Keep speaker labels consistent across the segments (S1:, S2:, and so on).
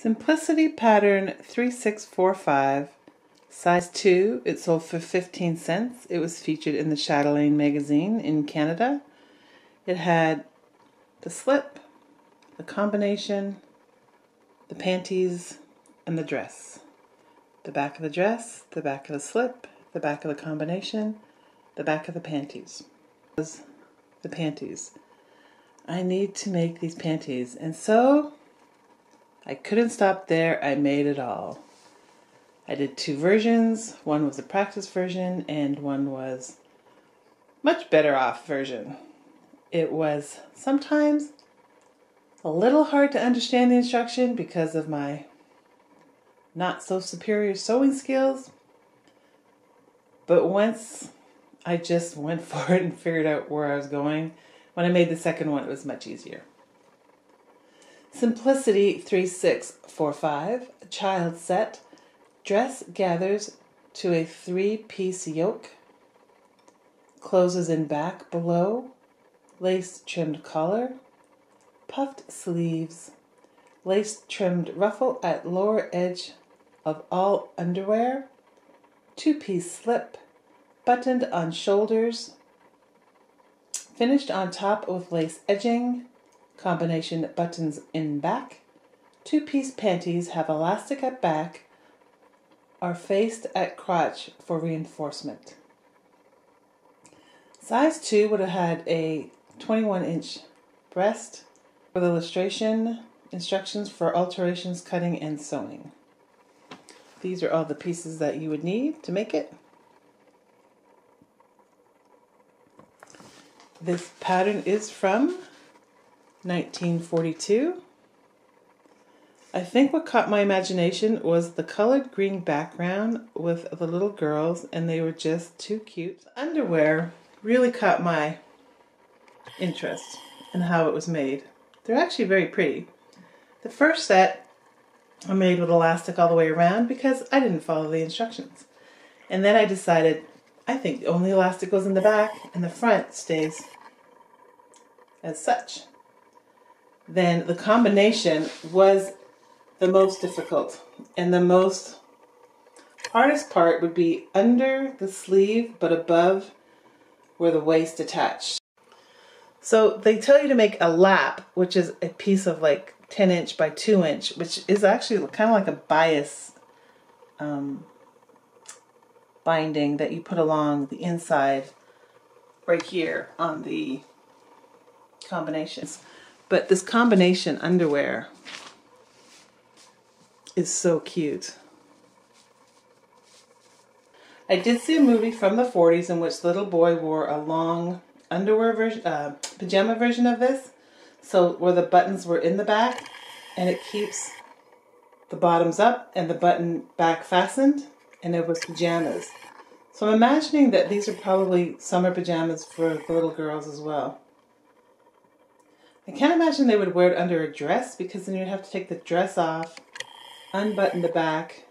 S1: Simplicity pattern 3645, size 2. It sold for 15 cents. It was featured in the Chatelaine magazine in Canada. It had the slip, the combination, the panties, and the dress. The back of the dress, the back of the slip, the back of the combination, the back of the panties. The panties. I need to make these panties. And so I couldn't stop there. I made it all. I did two versions. One was a practice version and one was much better off version. It was sometimes a little hard to understand the instruction because of my not so superior sewing skills. But once I just went for it and figured out where I was going, when I made the second one, it was much easier. Simplicity 3645, child set. Dress gathers to a three piece yoke, closes in back below, lace trimmed collar, puffed sleeves, lace trimmed ruffle at lower edge of all underwear, two piece slip, buttoned on shoulders, finished on top with lace edging, Combination buttons in back. Two piece panties have elastic at back, are faced at crotch for reinforcement. Size 2 would have had a 21 inch breast with illustration, instructions for alterations, cutting, and sewing. These are all the pieces that you would need to make it. This pattern is from 1942. I think what caught my imagination was the colored green background with the little girls, and they were just too cute. Underwear really caught my interest in how it was made. They're actually very pretty. The first set I made with elastic all the way around because I didn't follow the instructions. And then I decided I think only elastic goes in the back and the front stays as such then the combination was the most difficult. And the most hardest part would be under the sleeve but above where the waist attached. So they tell you to make a lap, which is a piece of like 10 inch by 2 inch, which is actually kind of like a bias um, binding that you put along the inside right here on the combinations. But this combination underwear is so cute. I did see a movie from the 40s in which the little boy wore a long underwear version, uh, pajama version of this. So where the buttons were in the back and it keeps the bottoms up and the button back fastened and it was pajamas. So I'm imagining that these are probably summer pajamas for the little girls as well. I can't imagine they would wear it under a dress because then you'd have to take the dress off, unbutton the back,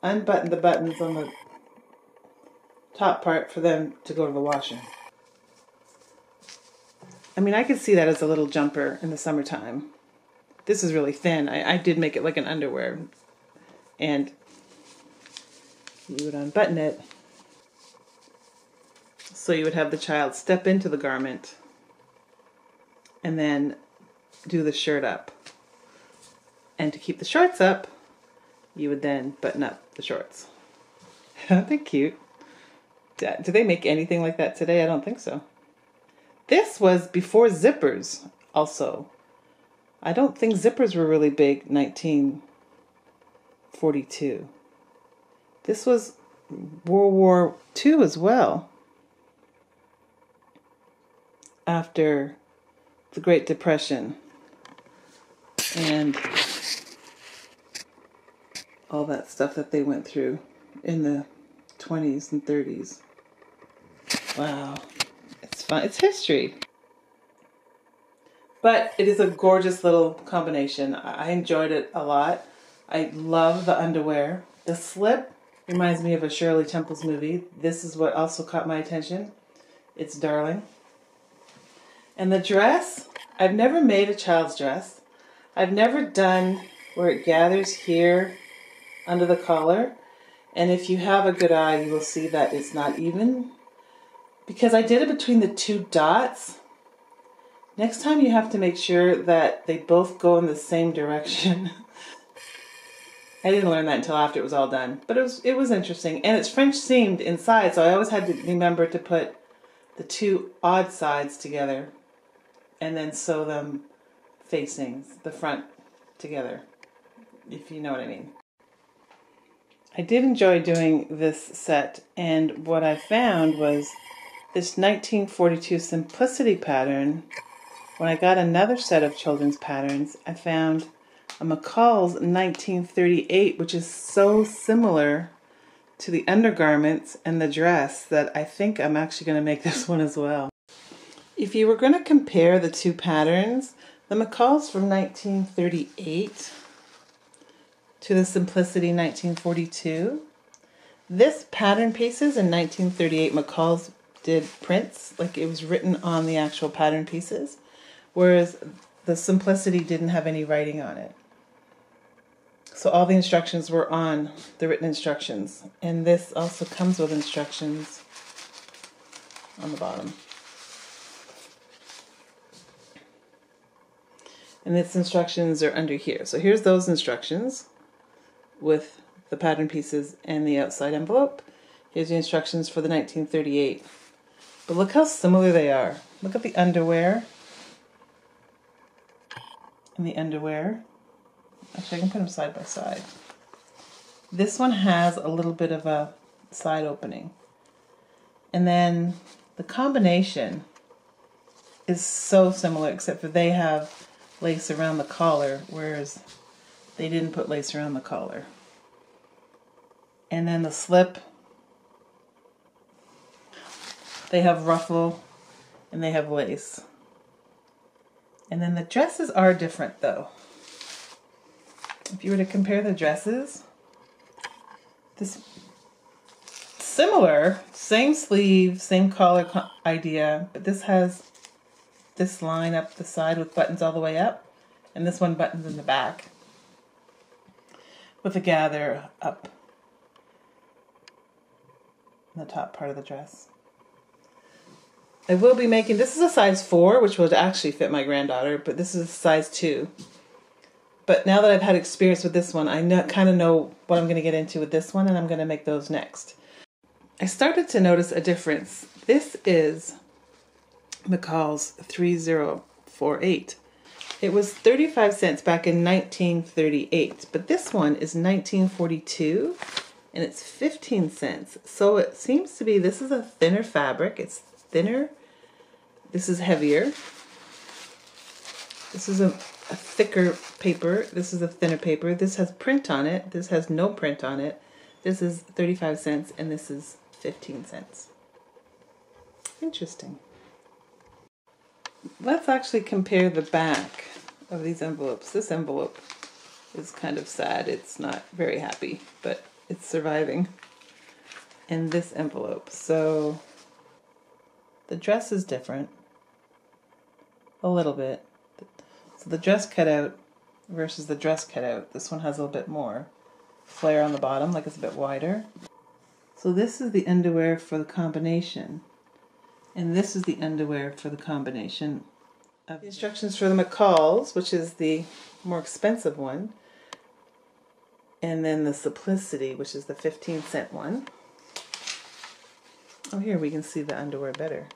S1: unbutton the buttons on the top part for them to go to the washing. I mean, I could see that as a little jumper in the summertime. This is really thin. I, I did make it like an underwear. And you would unbutton it so you would have the child step into the garment and then do the shirt up. And to keep the shorts up, you would then button up the shorts. Aren't they cute? Do they make anything like that today? I don't think so. This was before zippers, also. I don't think zippers were really big 1942. This was World War II as well. After the Great Depression and all that stuff that they went through in the 20s and 30s. Wow. It's fun. It's history. But it is a gorgeous little combination. I enjoyed it a lot. I love the underwear. The slip reminds me of a Shirley Temple's movie. This is what also caught my attention. It's darling. And the dress, I've never made a child's dress. I've never done where it gathers here under the collar. And if you have a good eye, you will see that it's not even. Because I did it between the two dots, next time you have to make sure that they both go in the same direction. I didn't learn that until after it was all done, but it was it was interesting, and it's French seamed inside, so I always had to remember to put the two odd sides together, and then sew them facing the front together, if you know what I mean. I did enjoy doing this set, and what I found was this 1942 Simplicity pattern. When I got another set of children's patterns, I found a McCall's 1938, which is so similar to the undergarments and the dress that I think I'm actually going to make this one as well. If you were going to compare the two patterns, the McCall's from 1938 to the Simplicity 1942. This pattern pieces in 1938 McCall's did prints, like it was written on the actual pattern pieces, whereas the Simplicity didn't have any writing on it. So all the instructions were on the written instructions. And this also comes with instructions on the bottom. And its instructions are under here. So here's those instructions with the pattern pieces and the outside envelope. Here's the instructions for the 1938. But look how similar they are. Look at the underwear and the underwear. Actually, I can put them side by side. This one has a little bit of a side opening. And then the combination is so similar, except for they have lace around the collar, whereas they didn't put lace around the collar. And then the slip, they have ruffle and they have lace. And then the dresses are different though if you were to compare the dresses, this similar, same sleeve, same collar idea, but this has this line up the side with buttons all the way up, and this one buttons in the back with a gather up in the top part of the dress. I will be making, this is a size 4, which would actually fit my granddaughter, but this is a size 2. But now that I've had experience with this one, I know, kind of know what I'm going to get into with this one, and I'm going to make those next. I started to notice a difference. This is McCall's 3048. It was 35 cents back in 1938, but this one is 1942 and it's 15 cents. So it seems to be this is a thinner fabric. It's thinner. This is heavier. This is a a thicker paper. This is a thinner paper. This has print on it. This has no print on it. This is 35 cents and this is 15 cents. Interesting. Let's actually compare the back of these envelopes. This envelope is kind of sad. It's not very happy, but it's surviving. And this envelope. So the dress is different. A little bit. So the dress cutout versus the dress cutout, this one has a little bit more flare on the bottom, like it's a bit wider. So this is the underwear for the combination. And this is the underwear for the combination of the instructions for the McCalls, which is the more expensive one. And then the Simplicity, which is the 15 cent one. Oh, here we can see the underwear better.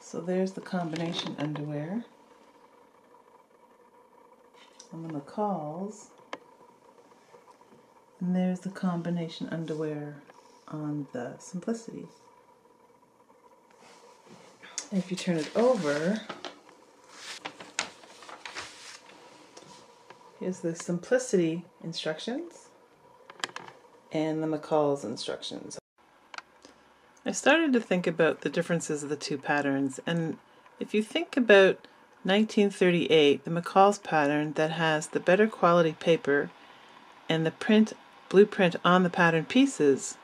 S1: So there's the combination underwear on the McCalls. And there's the combination underwear on the Simplicity. If you turn it over, here's the Simplicity instructions and the McCall's instructions. I started to think about the differences of the two patterns, and if you think about 1938, the McCall's pattern that has the better quality paper and the print blueprint on the pattern pieces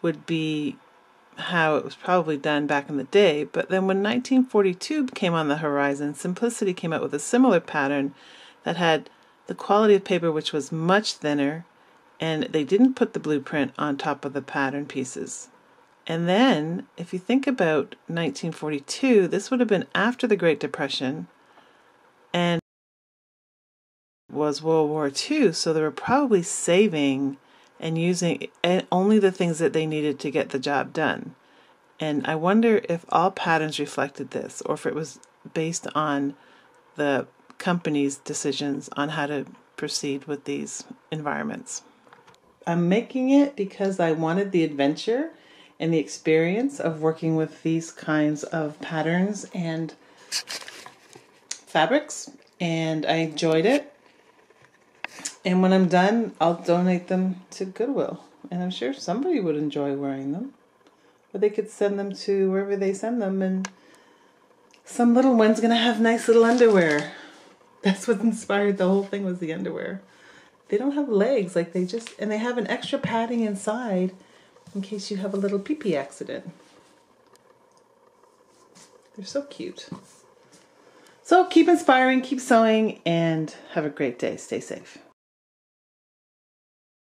S1: would be how it was probably done back in the day. But then when 1942 came on the horizon, Simplicity came out with a similar pattern that had the quality of paper which was much thinner and they didn't put the blueprint on top of the pattern pieces. And then, if you think about 1942, this would have been after the Great Depression and was World War II, so they were probably saving and using only the things that they needed to get the job done. And I wonder if all patterns reflected this or if it was based on the company's decisions on how to proceed with these environments. I'm making it because I wanted the adventure and the experience of working with these kinds of patterns and fabrics, and I enjoyed it. And when I'm done, I'll donate them to Goodwill, and I'm sure somebody would enjoy wearing them. Or they could send them to wherever they send them, and some little one's gonna have nice little underwear. That's what inspired the whole thing was the underwear. They don't have legs, like they just, and they have an extra padding inside in case you have a little pee pee accident. They're so cute. So keep inspiring, keep sewing, and have a great day. Stay safe.